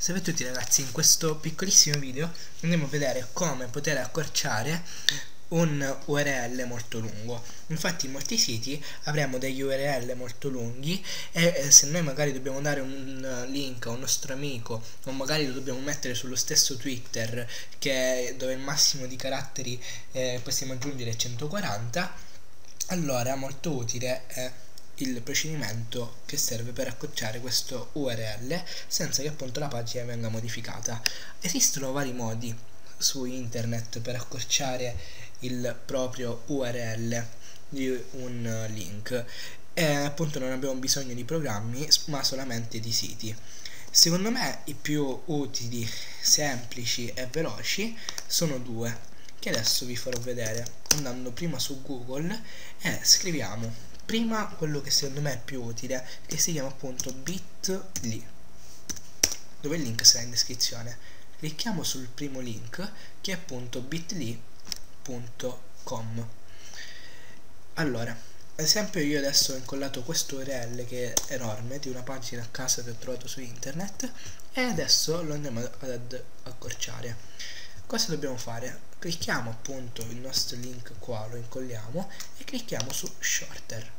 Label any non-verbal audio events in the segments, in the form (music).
Salve a tutti ragazzi, in questo piccolissimo video andiamo a vedere come poter accorciare un URL molto lungo. Infatti in molti siti avremo degli URL molto lunghi e eh, se noi magari dobbiamo dare un link a un nostro amico o magari lo dobbiamo mettere sullo stesso Twitter che dove il massimo di caratteri eh, possiamo aggiungere 140 allora molto utile è il procedimento che serve per accorciare questo URL senza che appunto la pagina venga modificata. Esistono vari modi su internet per accorciare il proprio URL di un link e appunto non abbiamo bisogno di programmi ma solamente di siti. Secondo me i più utili, semplici e veloci sono due che adesso vi farò vedere andando prima su Google e scriviamo prima quello che secondo me è più utile che si chiama appunto bit.ly dove il link sarà in descrizione. Clicchiamo sul primo link che è appunto bit.ly.com allora ad esempio io adesso ho incollato questo URL che è enorme di una pagina a casa che ho trovato su internet e adesso lo andiamo ad accorciare. Cosa dobbiamo fare? clicchiamo appunto il nostro link qua lo incolliamo e clicchiamo su shorter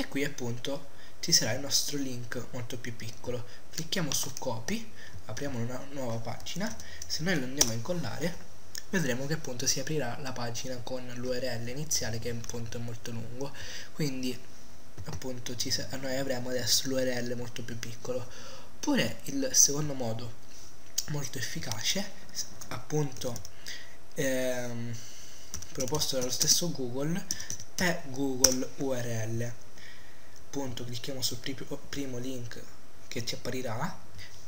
e qui appunto ci sarà il nostro link molto più piccolo. Clicchiamo su copy apriamo una nuova pagina. Se noi lo andiamo a incollare vedremo che appunto si aprirà la pagina con l'url iniziale che appunto è molto lungo. Quindi appunto ci noi avremo adesso l'url molto più piccolo. Oppure il secondo modo molto efficace appunto ehm, proposto dallo stesso google è google url appunto clicchiamo sul primo link che ci apparirà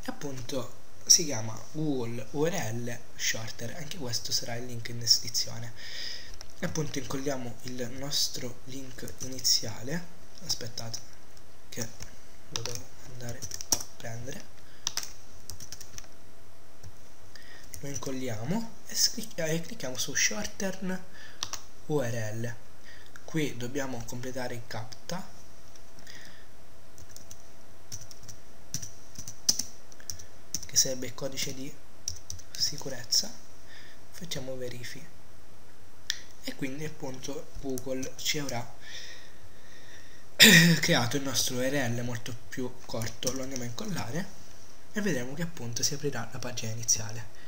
e appunto si chiama Google URL Shorter. Anche questo sarà il link in descrizione. E appunto incolliamo il nostro link iniziale. Aspettate che lo devo andare a prendere. Lo incolliamo e, clicchiamo su Shorten URL qui dobbiamo completare il captcha serve il codice di sicurezza facciamo verifi e quindi appunto Google ci avrà (coughs) creato il nostro URL molto più corto. Lo andiamo a incollare e vedremo che appunto si aprirà la pagina iniziale.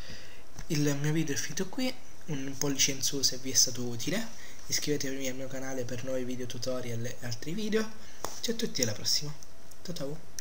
Il mio video è finito qui. Un pollice in su se vi è stato utile. Iscrivetevi al mio canale per nuovi video tutorial e altri video. Ciao a tutti alla prossima. Ciao ciao